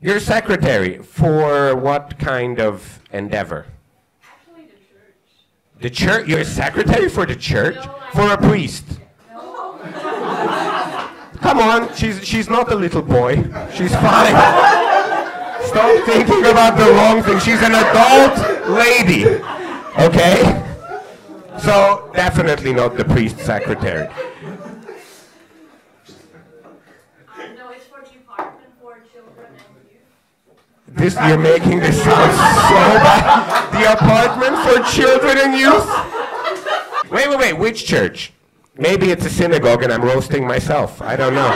You're secretary for what kind of endeavor? Actually, the church. The church? You're secretary for the church? For a priest? Come on, she's, she's not a little boy. She's fine. Stop thinking about the wrong thing. She's an adult lady. Okay? So, definitely not the priest secretary. No, it's for Department for Children. This you're making this sound so bad. The apartment for children and youth. Wait, wait, wait. Which church? Maybe it's a synagogue and I'm roasting myself. I don't know.